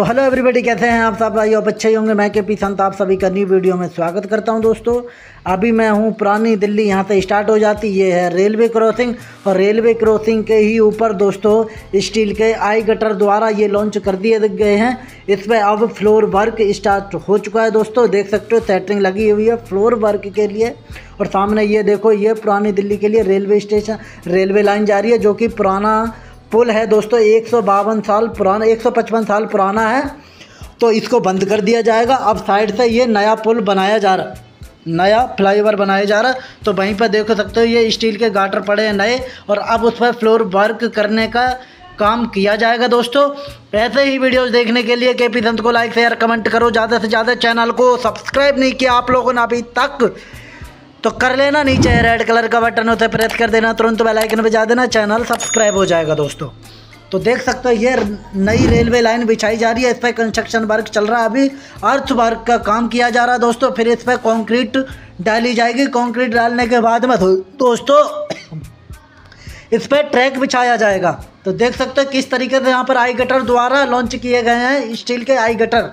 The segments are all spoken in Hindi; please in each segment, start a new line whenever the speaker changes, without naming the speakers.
तो हेलो एवरीबॉडी कैसे हैं आप सब? भाई आप अच्छे ही होंगे। मैं के पी संत, आप सभी का न्यू वीडियो में स्वागत करता हूँ दोस्तों। अभी मैं हूँ पुरानी दिल्ली, यहाँ से स्टार्ट हो जाती। ये है रेलवे क्रॉसिंग और रेलवे क्रॉसिंग के ही ऊपर दोस्तों स्टील के आई गटर द्वारा ये लॉन्च कर दिए गए हैं। इस पर अब फ्लोर वर्क स्टार्ट हो चुका है दोस्तों। देख सकते हो सेटरिंग लगी हुई है फ्लोर वर्क के लिए। और सामने ये देखो, ये पुरानी दिल्ली के लिए रेलवे स्टेशन रेलवे लाइन जा रही है, जो कि पुराना पुल है दोस्तों, एक सौ बावन साल पुराना, एक सौ पचपन साल पुराना है तो इसको बंद कर दिया जाएगा। अब साइड से ये नया पुल बनाया जा रहा, नया फ्लाईओवर बनाया जा रहा है तो वहीं पर देख सकते हो ये स्टील के गाटर पड़े हैं नए, और अब उस पर फ्लोर वर्क करने का काम किया जाएगा दोस्तों। ऐसे ही वीडियोस देखने के लिए के पी संत को लाइक शेयर कमेंट करो। ज़्यादा से ज़्यादा चैनल को सब्सक्राइब नहीं किया आप लोगों ने अभी तक। तो कर लेना नीचे रेड कलर का बटन होता है, प्रेस कर देना, तुरंत बेल आइकन बजा देना चैनल सब्सक्राइब हो जाएगा दोस्तों। तो देख सकते हो, ये नई रेलवे लाइन बिछाई जा रही है, इस पर कंस्ट्रक्शन वर्क चल रहा है अभी अर्थ वर्क का काम किया जा रहा है दोस्तों, फिर इस पर कॉन्क्रीट डाली जाएगी। कॉन्क्रीट डालने के बाद में दोस्तों, इस पर ट्रैक बिछाया जाएगा। तो देख सकते हो किस तरीके से यहाँ पर आई गटर द्वारा लॉन्च किए गए हैं स्टील के आई गटर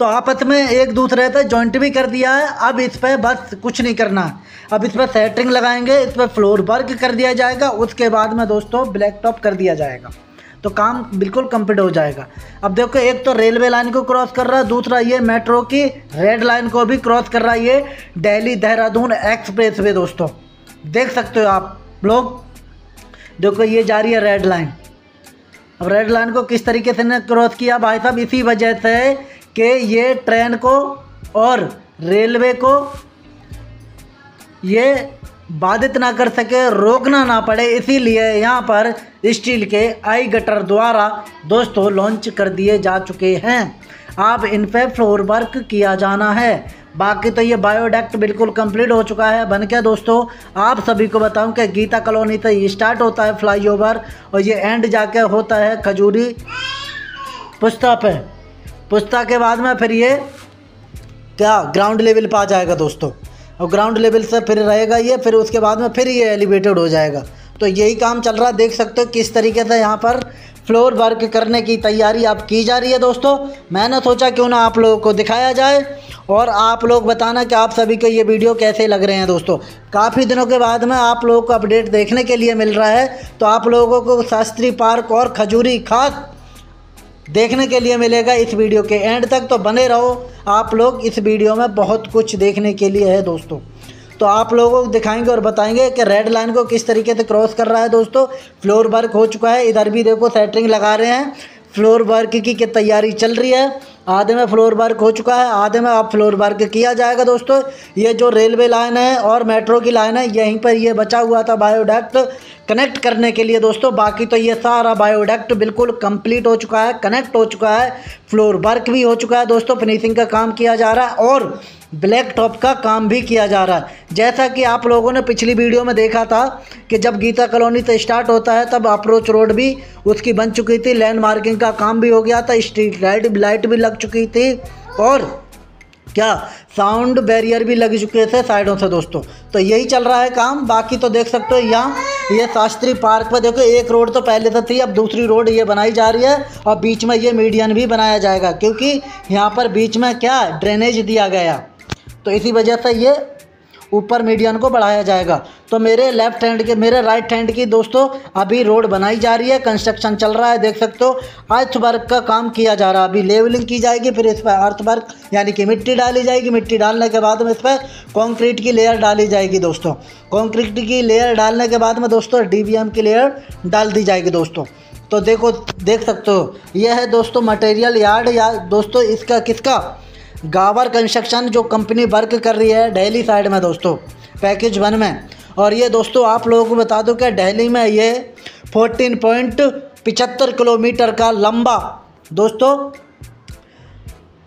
तो आपस में एक दूसरे से जॉइंट भी कर दिया है। अब इस पर बस कुछ नहीं करना। अब इस पर सेटरिंग लगाएँगे, इस पर फ्लोर वर्क कर दिया जाएगा, उसके बाद में दोस्तों ब्लैक टॉप कर दिया जाएगा। तो काम बिल्कुल कंप्लीट हो जाएगा। अब देखो, एक तो रेलवे लाइन को क्रॉस कर रहा है, दूसरा ये मेट्रो की रेड लाइन को भी क्रॉस कर रहा है ये दिल्ली देहरादून एक्सप्रेस वे दोस्तों। देख सकते हो आप लोग। देखो, ये जा रही है रेड लाइन अब रेड लाइन को किस तरीके से ने क्रॉस किया? भाई साहब, इसी वजह से कि ये ट्रेन को और रेलवे को ये बाधित ना कर सके, रोकना ना पड़े, इसीलिए यहाँ पर स्टील के आई गटर द्वारा दोस्तों लॉन्च कर दिए जा चुके हैं। अब इन पे फ्लोर वर्क किया जाना है। बाकी तो ये बायोडेक्ट बिल्कुल कंप्लीट हो चुका है। बन के दोस्तों, आप सभी को बताऊँ कि गीता कॉलोनी से स्टार्ट होता है फ्लाईओवर और ये एंड जाके होता है खजूरी पुस्ता पे पुस्ता के बाद में फिर ये क्या ग्राउंड लेवल पर आ जाएगा दोस्तों। और ग्राउंड लेवल से फिर रहेगा ये, फिर उसके बाद में फिर ये एलिवेटेड हो जाएगा। तो यही काम चल रहा है। देख सकते हो किस तरीके से यहाँ पर फ्लोर वर्क करने की तैयारी आप की जा रही है दोस्तों। मैंने सोचा क्यों ना आप लोगों को दिखाया जाए और आप लोग बताना कि आप सभी को ये वीडियो कैसे लग रहे हैं दोस्तों। काफ़ी दिनों के बाद में आप लोगों को अपडेट देखने के लिए मिल रहा है। तो आप लोगों को शास्त्री पार्क और खजूरी खास देखने के लिए मिलेगा इस वीडियो के एंड तक। तो बने रहो। आप लोग इस वीडियो में बहुत कुछ देखने के लिए है दोस्तों। तो आप लोगों को दिखाएँगे और बताएँगे कि रेड लाइन को किस तरीके से क्रॉस कर रहा है दोस्तों। फ्लोर वर्क हो चुका है। इधर भी देखो सेटरिंग लगा रहे हैं। फ्लोर वर्क की, तैयारी चल रही है। आधे में फ्लोर वर्क हो चुका है, आधे में अब फ्लोर वर्क किया जाएगा दोस्तों। ये जो रेलवे लाइन है और मेट्रो की लाइन है, यहीं पर ये बचा हुआ था बायोडक्ट। कनेक्ट करने के लिए दोस्तों, बाकी तो ये सारा बायोडक्ट बिल्कुल कंप्लीट हो चुका है, कनेक्ट हो चुका है, फ्लोर वर्क भी हो चुका है दोस्तों, फिनिशिंग का काम किया जा रहा है और ब्लैक टॉप का काम भी किया जा रहा है। जैसा कि आप लोगों ने पिछली वीडियो में देखा था कि जब गीता कॉलोनी से स्टार्ट होता है, तब अप्रोच रोड भी उसकी बन चुकी थी। लैंड मार्किंग का काम भी हो गया था स्ट्रीट लाइट लाइट भी लग चुकी थी और क्या? साउंड बैरियर भी लग चुके थे साइडों से दोस्तों। तो यही चल रहा है काम। बाकी तो देख सकते हो यहाँ, ये शास्त्री पार्क पर देखो, एक रोड तो पहले से थी, अब दूसरी रोड ये बनाई जा रही है और बीच में ये मीडियन भी बनाया जाएगा क्योंकि यहाँ पर बीच में क्या? ड्रेनेज दिया गया। तो इसी वजह से ये ऊपर मीडियन को बढ़ाया जाएगा। तो मेरे लेफ़्ट हैंड के, मेरे राइट हैंड की दोस्तों, अभी रोड बनाई जा रही है कंस्ट्रक्शन चल रहा है, देख सकते हो। अर्थ वर्क का काम किया जा रहा है। अभी लेवलिंग की जाएगी, फिर इस पर अर्थ वर्क यानी कि मिट्टी डाली जाएगी। मिट्टी डालने के बाद में इस पर कॉन्क्रीट की लेयर डाली जाएगी दोस्तों। कॉन्क्रीट की लेयर डालने के बाद में दोस्तों डी की लेयर डाल दी जाएगी दोस्तों। तो देखो, देख सकते हो, यह है दोस्तों मटेरियल यार्ड या दोस्तों, इसका किसका? गावर कंस्ट्रक्शन जो कंपनी वर्क कर रही है दिल्ली साइड में दोस्तों, पैकेज वन में। और ये दोस्तों, आप लोगों को बता दूँ कि दिल्ली में ये फोर्टीन पॉइंट पिचहत्तर किलोमीटर का लंबा दोस्तों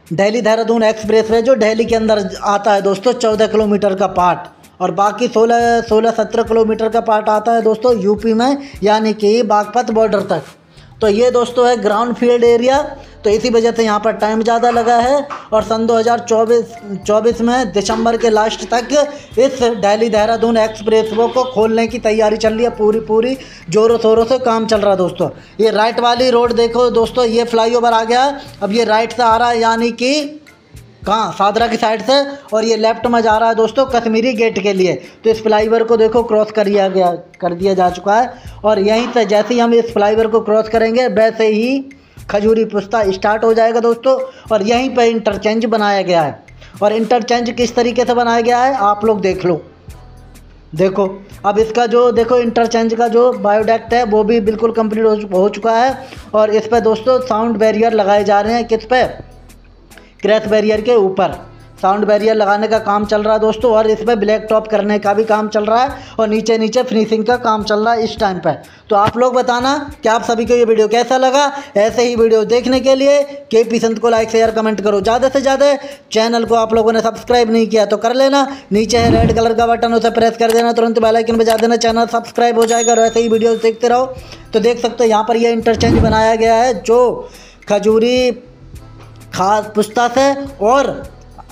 दिल्ली देहरादून एक्सप्रेस वे जो दिल्ली के अंदर आता है दोस्तों, चौदह किलोमीटर का पार्ट। और बाकी सोलह सोलह सत्रह किलोमीटर का पार्ट आता है दोस्तों, यूपी में, यानी कि बागपत बॉर्डर तक। तो ये दोस्तों है ग्राउंड फ़ील्ड एरिया तो इसी वजह से यहाँ पर टाइम ज़्यादा लगा है और सन 2024 24 में दिसंबर के लास्ट तक इस दिल्ली देहरादून एक्सप्रेस वे को खोलने की तैयारी चल रही है पूरी पूरी ज़ोरों शोरों से काम चल रहा है दोस्तों। ये राइट वाली रोड देखो दोस्तों, ये फ्लाई आ गया। अब ये राइट से आ रहा है, यानी कि कहाँ? सादरा की साइड से और ये लेफ़्ट में जा रहा है दोस्तों, कश्मीरी गेट के लिए। तो इस फ्लाईवर को देखो क्रॉस कर दिया गया, कर दिया जा चुका है। और यहीं से जैसे ही हम इस फ्लाईवर को क्रॉस करेंगे, वैसे ही खजूरी पुस्ता स्टार्ट हो जाएगा दोस्तों, और यहीं पर इंटरचेंज बनाया गया है। और इंटरचेंज किस तरीके से बनाया गया है, आप लोग देख लो। देखो, अब इसका जो, देखो इंटरचेंज का जो बायोडेक्ट है, वो भी बिल्कुल कंप्लीट हो चुका है। और इस पर दोस्तों साउंड बैरियर लगाए जा रहे हैं, किस पे? क्रैश बैरियर के ऊपर। साउंड बैरियर लगाने का काम चल रहा है दोस्तों, और इसमें ब्लैक टॉप करने का भी काम चल रहा है, और नीचे नीचे फिनिशिंग का काम चल रहा है इस टाइम पर तो आप लोग बताना कि आप सभी को ये वीडियो कैसा लगा? ऐसे ही वीडियो देखने के लिए के पी संत को लाइक शेयर कमेंट करो। ज़्यादा से ज़्यादा चैनल को आप लोगों ने सब्सक्राइब नहीं किया तो कर लेना। नीचे है रेड कलर का बटन उसे प्रेस कर देना। तुरंत बेलाइकन बजा देना। चैनल सब्सक्राइब हो जाएगा, और ऐसे ही वीडियो देखते रहो। तो देख सकते हो, यहाँ पर यह इंटरचेंज बनाया गया है, जो खजूरी खास पुस्ता से और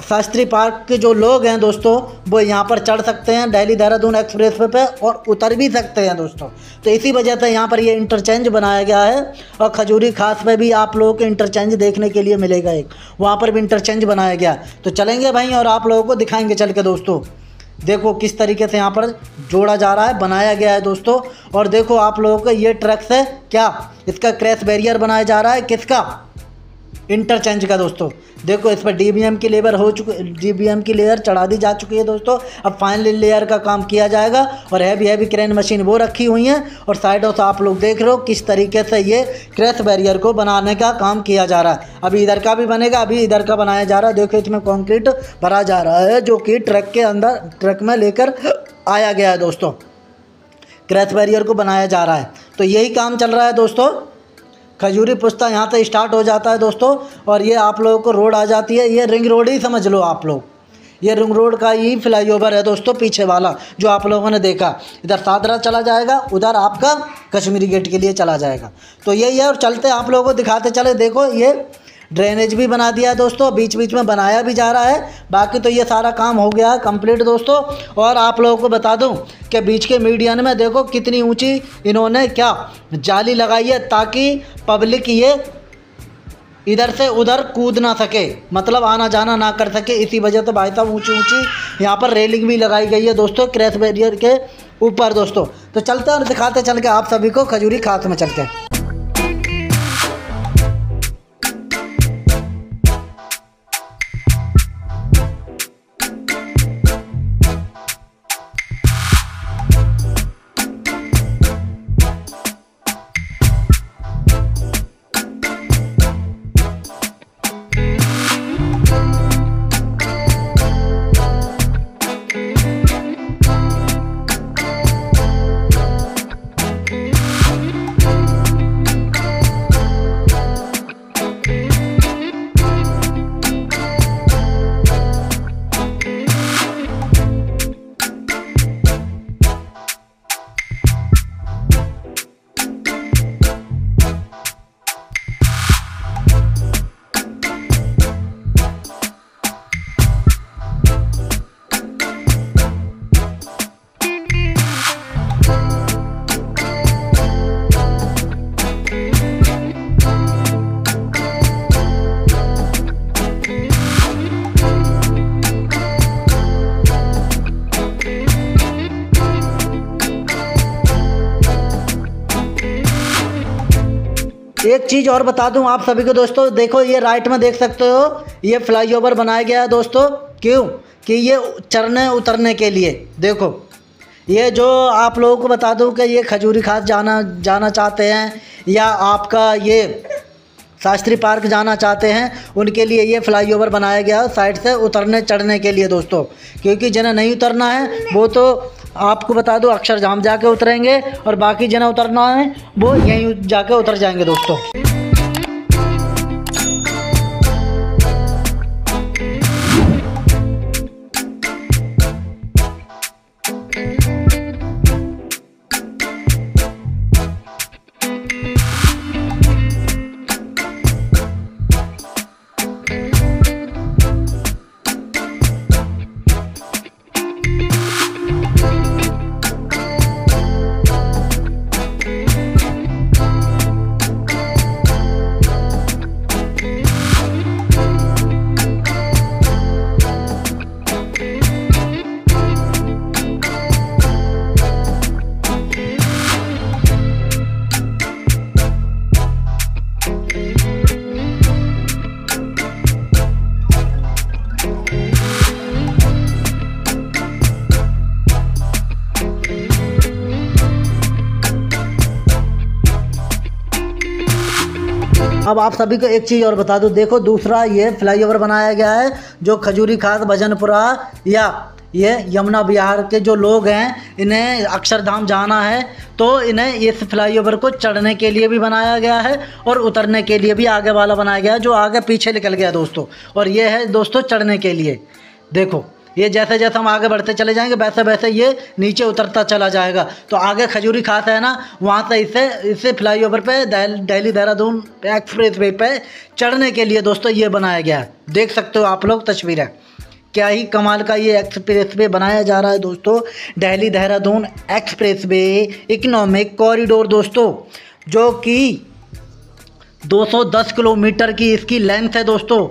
शास्त्री पार्क के जो लोग हैं दोस्तों, वो यहाँ पर चढ़ सकते हैं, दिल्ली, देहरादून, एक्सप्रेस वे पे और उतर भी सकते हैं दोस्तों। तो इसी वजह से यहाँ पर ये इंटरचेंज बनाया गया है और खजूरी खास पे भी आप लोगों को इंटरचेंज देखने के लिए मिलेगा एक। वहाँ पर भी इंटरचेंज बनाया गया। तो चलेंगे भाई और आप लोगों को दिखाएँगे चल के दोस्तों। देखो किस तरीके से यहाँ पर जोड़ा जा रहा है, बनाया गया है दोस्तों। और देखो आप लोगों को ये ट्रक से क्या? इसका क्रैश बैरियर बनाया जा रहा है, किसका? इंटरचेंज का दोस्तों। देखो, इस पर डीबीएम की लेबर हो चुकी डीबीएम की लेयर चढ़ा दी जा चुकी है दोस्तों। अब फाइनल लेयर का काम किया जाएगा और हैवी हैवी क्रेन मशीन वो रखी हुई है। और साइडों से आप लोग देख रहे हो किस तरीके से ये क्रैश बैरियर को बनाने का काम किया जा रहा है। अभी इधर का भी बनेगा, अभी इधर का बनाया जा रहा है। देखो, इसमें कॉन्क्रीट भरा जा रहा है, जो कि ट्रक के अंदर ट्रक में लेकर आया गया है दोस्तों। क्रैश बैरियर को बनाया जा रहा है। तो यही काम चल रहा है दोस्तों। खजूरी पुस्ता यहाँ से स्टार्ट हो जाता है दोस्तों, और ये आप लोगों को रोड आ जाती है। ये रिंग रोड ही समझ लो आप लोग। ये रिंग रोड का ही फ्लाई ओवर है दोस्तों, पीछे वाला, जो आप लोगों ने देखा। इधर सादरा चला जाएगा, उधर आपका कश्मीरी गेट के लिए चला जाएगा। तो यही है, और चलते आप लोगों को दिखाते चले। देखो, ये ड्रेनेज भी बना दिया है दोस्तों, बीच बीच में बनाया भी जा रहा है। बाकी तो ये सारा काम हो गया है कंप्लीट दोस्तों। और आप लोगों को बता दूँ कि बीच के मीडियन में देखो कितनी ऊँची इन्होंने क्या जाली लगाई है ताकि पब्लिक ये इधर से उधर कूद ना सके मतलब आना जाना ना कर सके। इसी वजह से भाई साहब ऊँची ऊँची यहाँ पर रेलिंग भी लगाई गई है दोस्तों क्रैश बैरियर के ऊपर दोस्तों। तो चलते और दिखाते चल के आप सभी को खजूरी खास में चलते हैं। चीज़ और बता दूँ आप सभी को, दोस्तों। देखो, ये राइट में देख सकते हो, ये फ्लाई ओवर बनाया गया है, दोस्तों। क्यों? कि ये चढ़ने उतरने के लिए। देखो, ये जो आप लोगों को बता दूँ कि ये खजूरी खास जाना जाना चाहते हैं, या आपका ये शास्त्री पार्क जाना चाहते हैं, उनके लिए ये फ्लाई ओवर बनाया गया है साइड से उतरने, चढ़ने के लिए, दोस्तों। क्योंकि जिन्हें नहीं उतरना है, वो तो आपको बता दो, अक्षरधाम जाके उतरेंगे, और बाकी जिन्हें उतरना है, वो यहीं जाके उतर जाएँगे, दोस्तों। अब आप सभी को एक चीज़ और बता दूँ। देखो, दूसरा ये फ्लाईओवर बनाया गया है, जो खजूरी खास भजनपुरा या ये यमुना बिहार के जो लोग हैं, इन्हें अक्षरधाम जाना है। तो इन्हें इस फ्लाईओवर को चढ़ने के लिए भी बनाया गया है और उतरने के लिए भी आगे वाला बनाया गया है, जो आगे पीछे निकल गया दोस्तों। और ये है दोस्तों चढ़ने के लिए। देखो ये जैसे जैसे हम आगे बढ़ते चले जाएँगे, वैसे वैसे ये नीचे उतरता चला जाएगा। तो आगे खजूरी खास है ना, वहाँ से इसे इसे फ्लाई ओवर पर दिल्ली देहरादून एक्सप्रेस वे पर चढ़ने के लिए दोस्तों ये बनाया गया है। देख सकते हो आप लोग तस्वीरें। क्या ही कमाल का ये एक्सप्रेस वे बनाया जा रहा है दोस्तों। Delhi Dehradun expressway economic corridor दोस्तों, जो कि 210 किलोमीटर की इसकी लेंथ है दोस्तों।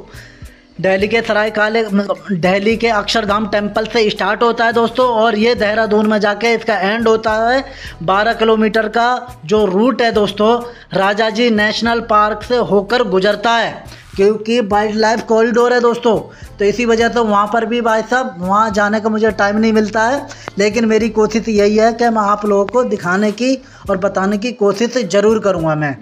दिल्ली के सराय काले दिल्ली के अक्षरधाम टेंपल से स्टार्ट होता है दोस्तों, और ये देहरादून में जाके इसका एंड होता है। 12 किलोमीटर का जो रूट है दोस्तों राजा जी नेशनल पार्क से होकर गुजरता है। क्योंकि वाइल्ड लाइफ कॉरिडोर है दोस्तों तो इसी वजह से वहाँ पर भी भाई साहब, वहाँ जाने का मुझे टाइम नहीं मिलता है। लेकिन मेरी कोशिश यही है कि मैं आप लोगों को दिखाने की और बताने की कोशिश ज़रूर करूँगा मैं।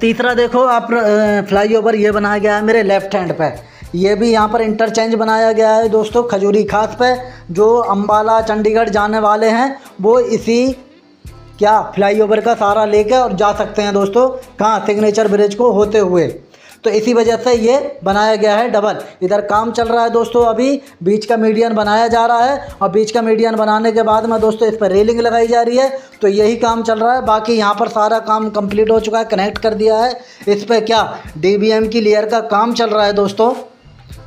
तीसरा देखो, आप फ्लाई ओवर ये बनाया गया है मेरे लेफ़्ट हैंड पे। ये भी यहाँ पर इंटरचेंज बनाया गया है दोस्तों, खजूरी खास पे, जो अम्बाला चंडीगढ़ जाने वाले हैं, वो इसी, क्या फ्लाई ओवर का सहारा लेकर और जा सकते हैं दोस्तों, कहाँ सिग्नेचर ब्रिज को होते हुए। तो इसी वजह से ये बनाया गया है डबल। इधर काम चल रहा है दोस्तों अभी, बीच का मीडियन बनाया जा रहा है और बीच का मीडियन बनाने के बाद में दोस्तों इस पर रेलिंग लगाई जा रही है। तो यही काम चल रहा है। बाकी यहाँ पर सारा काम कंप्लीट हो चुका है कनेक्ट कर दिया है। इस पर क्या डीबीएम की लेयर का काम चल रहा है दोस्तों?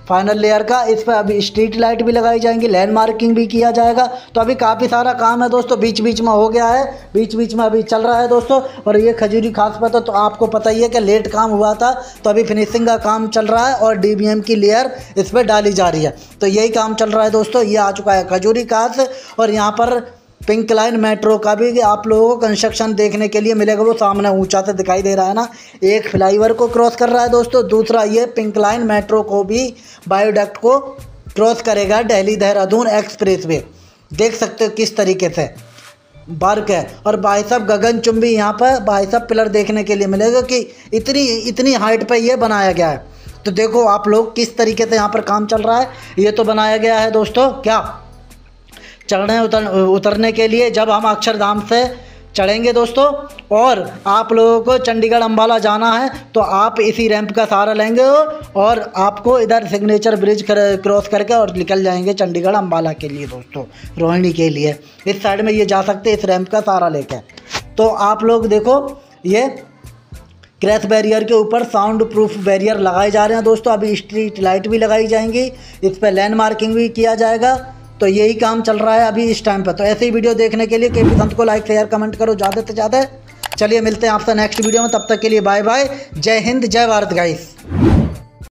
फाइनल लेयर का, इस पर अभी स्ट्रीट लाइट भी लगाई जाएँगी लैंड मार्किंग भी किया जाएगा। तो अभी काफ़ी सारा काम है दोस्तों बीच बीच में हो गया है बीच बीच में अभी चल रहा है दोस्तों। और ये खजूरी खास पर तो आपको पता ही है कि लेट काम हुआ था तो अभी फिनिशिंग का काम चल रहा है और डीबीएम की लेयर इस पर डाली जा रही है। तो यही काम चल रहा है दोस्तों, ये आ चुका है खजूरी खास। और यहाँ पर पिंक लाइन मेट्रो का भी आप लोगों को कंस्ट्रक्शन देखने के लिए मिलेगा। वो सामने ऊँचा से दिखाई दे रहा है ना। एक फ्लाईओवर को क्रॉस कर रहा है दोस्तों। दूसरा ये पिंक लाइन मेट्रो को भी बायोडक्ट को क्रॉस करेगा दिल्ली देहरादून एक्सप्रेस वे देख सकते हो किस तरीके से बर्क है। और भाई साहब, गगन चुंबी यहाँ पर भाई साहब पिलर देखने के लिए मिलेगा कि इतनी इतनी हाइट पर यह बनाया गया है। तो देखो आप लोग किस तरीके से यहाँ पर काम चल रहा है। ये तो बनाया गया है दोस्तों। क्या? चढ़ने उतर उतरने के लिए जब हम अक्षरधाम से चढ़ेंगे दोस्तों और आप लोगों को चंडीगढ़ अम्बाला जाना है तो आप इसी रैंप का सहारा लेंगे और आपको इधर सिग्नेचर ब्रिज कर, क्रॉस करके और निकल जाएँगे चंडीगढ़ अम्बाला के लिए दोस्तों रोहिणी के लिए। इस साइड में ये जा सकते हैं इस रैंप का सहारा लेकर तो आप लोग देखो ये क्रैश बैरियर के ऊपर साउंड प्रूफ बैरियर लगाए जा रहे हैं दोस्तों अभी स्ट्रीट लाइट भी लगाई जाएँगी इस पर लैंड मार्किंग भी किया जाएगा। तो यही काम चल रहा है अभी इस टाइम पर तो ऐसे ही वीडियो देखने के लिए के पी संत को लाइक शेयर कमेंट करो, ज़्यादा से ज़्यादा। चलिए मिलते हैं आपसे नेक्स्ट वीडियो में, तब तक के लिए बाय बाय जय हिंद, जय भारत गाइस